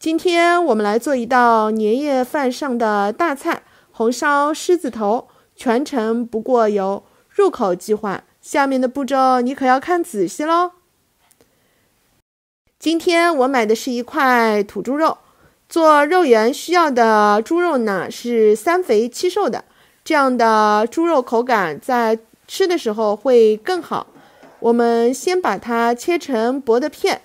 今天我们来做一道年夜饭上的大菜——红烧狮子头，全程不过油，入口即化。下面的步骤你可要看仔细喽。今天我买的是一块土猪肉，做肉圆需要的猪肉呢是三肥七瘦的，这样的猪肉口感在吃的时候会更好。我们先把它切成薄的片，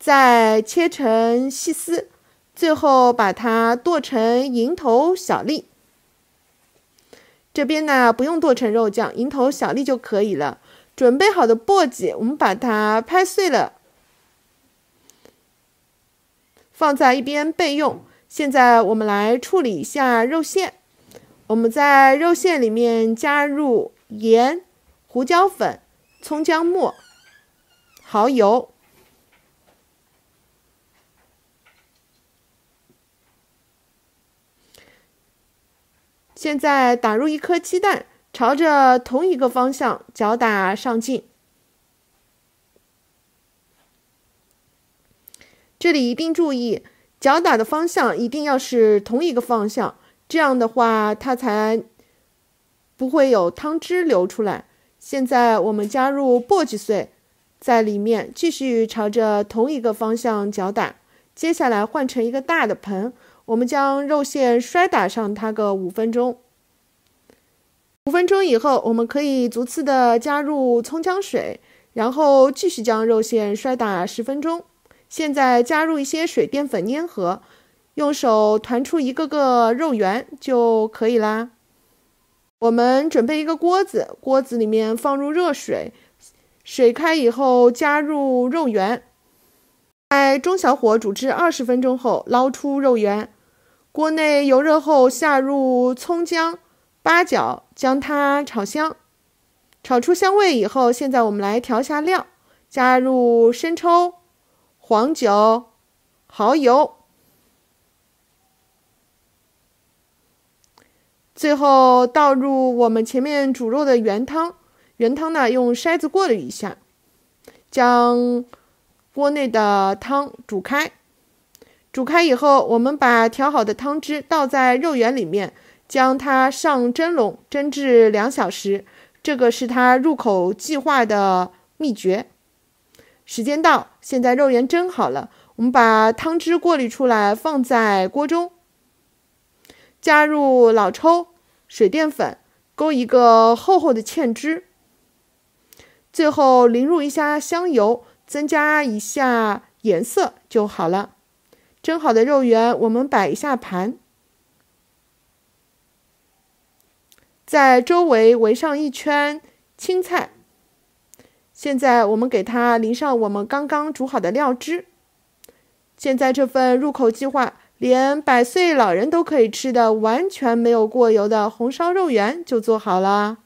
再切成细丝。最后把它剁成蝇头小粒，这边呢不用剁成肉酱，蝇头小粒就可以了。准备好的簸箕，我们把它拍碎了，放在一边备用。现在我们来处理一下肉馅，我们在肉馅里面加入盐、胡椒粉、葱姜末、蚝油。现在打入一颗鸡蛋，朝着同一个方向搅打上劲。这里一定注意，搅打的方向一定要是同一个方向，这样的话它才不会有汤汁流出来。现在我们加入簸箕碎在里面，继续朝着同一个方向搅打。接下来换成一个大的盆。我们将肉馅摔打上它个五分钟。五分钟以后，我们可以逐次的加入葱姜水，然后继续将肉馅摔打十分钟。现在加入一些水淀粉粘合，用手团出一个个肉圆就可以啦。我们准备一个锅子，锅子里面放入热水，水开以后加入肉圆，在中小火煮至二十分钟后捞出肉圆。锅内油热后，下入葱姜、八角，将它炒香。炒出香味以后，现在我们来调下料，加入生抽、黄酒、蚝油，最后倒入我们前面煮肉的原汤。原汤呢，用筛子过滤一下，将锅内的汤煮开。煮开以后，我们把调好的汤汁倒在肉圆里面，将它上蒸笼，蒸至两小时。这个是它入口即化的秘诀。时间到，现在肉圆蒸好了，我们把汤汁过滤出来，放在锅中，加入老抽、水淀粉，勾一个厚厚的芡汁，最后淋入一下香油，增加一下颜色就好了。蒸好的肉圆，我们摆一下盘，在周围围上一圈青菜。现在我们给它淋上我们刚刚煮好的料汁。现在这份入口即化，连百岁老人都可以吃的，完全没有过油的红烧肉圆就做好了。